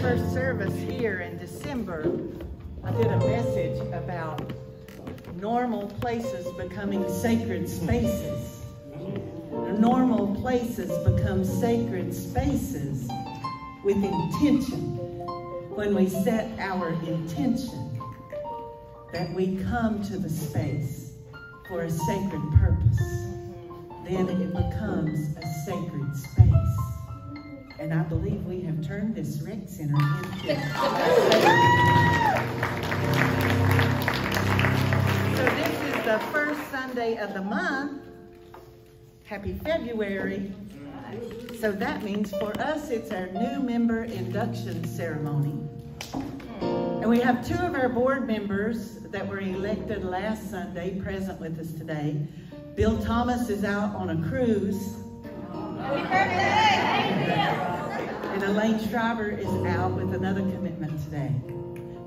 First service here in December, I did a message about normal places becoming sacred spaces. Normal places become sacred spaces with intention. When we set our intention that we come to the space for a sacred purpose, then it becomes a sacred space. And I believe we have turned this rec center into So this is the first Sunday of the month. Happy February. So that means for us, it's our new member induction ceremony. And we have two of our board members that were elected last Sunday present with us today. Bill Thomas is out on a cruise. And Elaine Schreiber is out with another commitment today.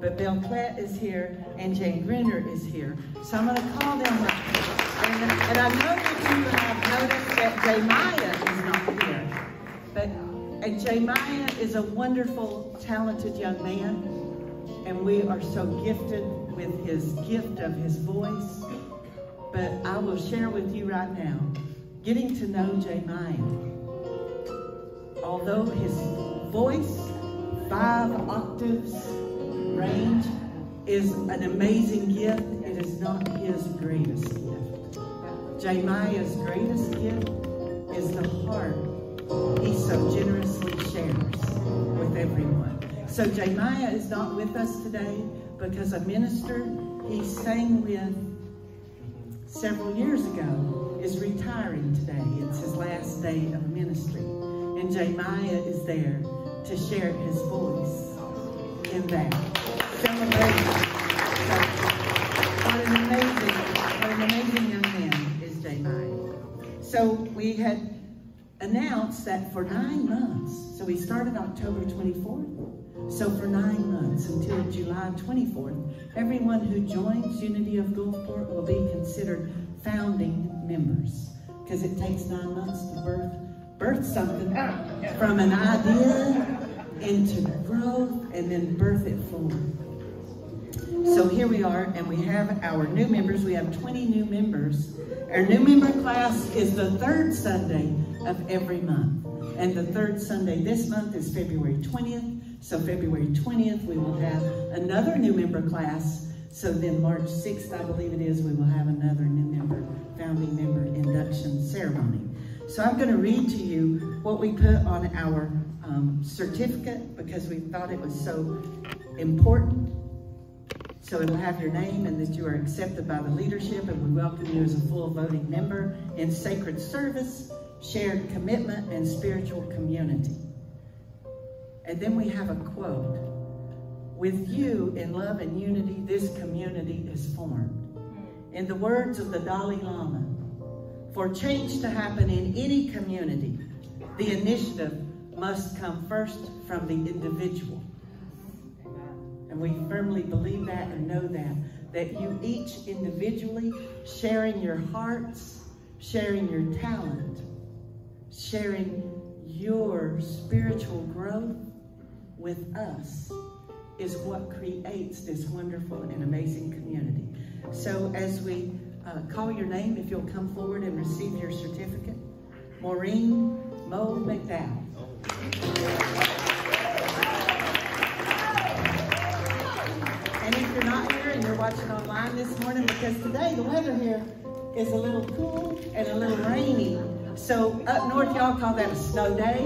But Bill Klett is here and Jane Gruner is here. So I'm going to call them up. And, and I know that you have noticed that Jemiah is not here. But and Jemiah is a wonderful, talented young man. And we are so gifted with his gift of his voice. But I will share with you right now, getting to know Jemiah although his voice, five octaves range, is an amazing gift, it is not his greatest gift. Jemiah's greatest gift is the heart he so generously shares with everyone. So Jemiah is not with us today because a minister he sang with several years ago is retiring today. It's his last day of ministry. And Jemiah is there to share his voice in that. What an amazing, what an amazing young man is Jemiah. So we had announced that for nine months, so we started October 24th, so for nine months until July 24th, everyone who joins Unity of Gulfport will be considered founding members because it takes nine months to birth birth something from an idea into growth and then birth it forward. So here we are, and we have our new members. We have 20 new members. Our new member class is the third Sunday of every month. And the third Sunday this month is February 20th. So February 20th, we will have another new member class. So then March 6th, I believe it is, we will have another new member, founding member induction ceremony. So I'm going to read to you what we put on our um, certificate because we thought it was so important. So it'll have your name and that you are accepted by the leadership and we welcome you as a full voting member in sacred service, shared commitment, and spiritual community. And then we have a quote. With you in love and unity, this community is formed. In the words of the Dalai Lama, for change to happen in any community, the initiative must come first from the individual. And we firmly believe that and know that, that you each individually sharing your hearts, sharing your talent, sharing your spiritual growth with us is what creates this wonderful and amazing community. So as we uh, call your name if you'll come forward and receive your certificate. Maureen Mo McDowell. And if you're not here and you're watching online this morning, because today the weather here is a little cool and a little rainy. So up north, y'all call that a snow day.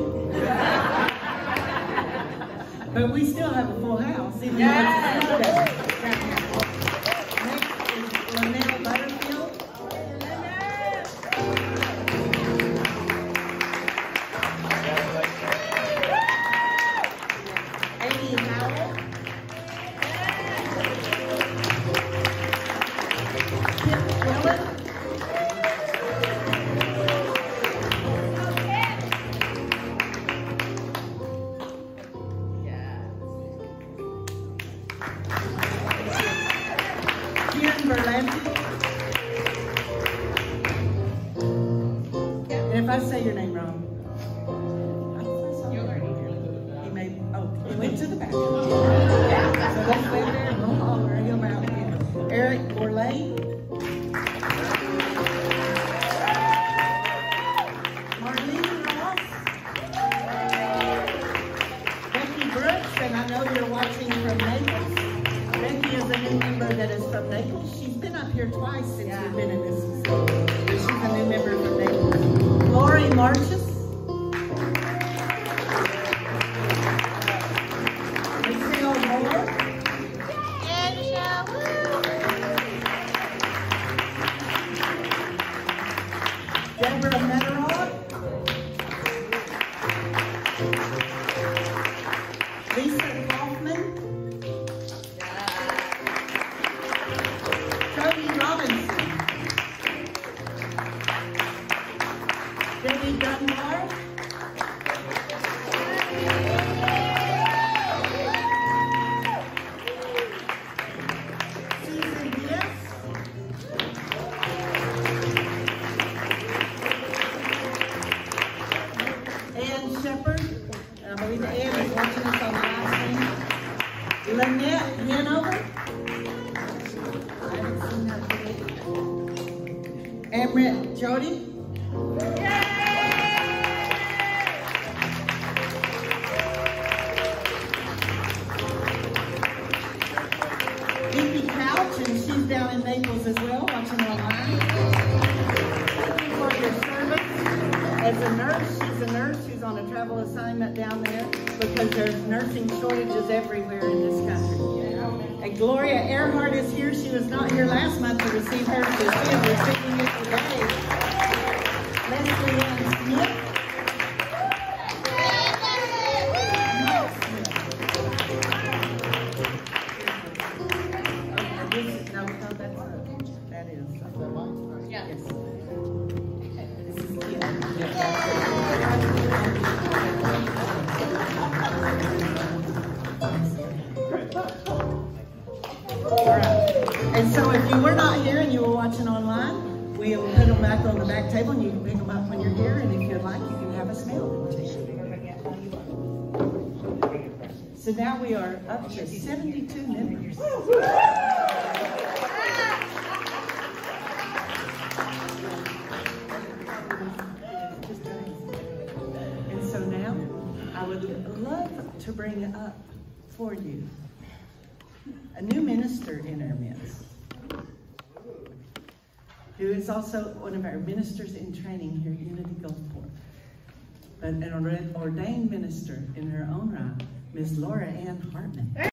but we still have a full house, even though it's a snow day. And if I say your name She's been up here twice since we've been in this facility. She's a new member from Naples. Lori Marches. Lynette Hanover. Amrit Jody. Vicky Couch, and she's down in Naples as well, watching online. Thank you for your service. As a nurse, she's a nurse who's on a travel assignment down there because there's nursing shortages everywhere Gloria Earhart is here. She was not here last month to receive her, she is receiving it today. Leslie Ann Smith. And so if you were not here and you were watching online, we'll put them back on the back table and you can pick them up when you're here. And if you'd like, you can have a too. So now we are up to 72 members. And so now, I would love to bring up for you a new minister in our midst, who is also one of our ministers in training here at Unity Gulfport, but an ordained minister in her own right, Ms. Laura Ann Hartman.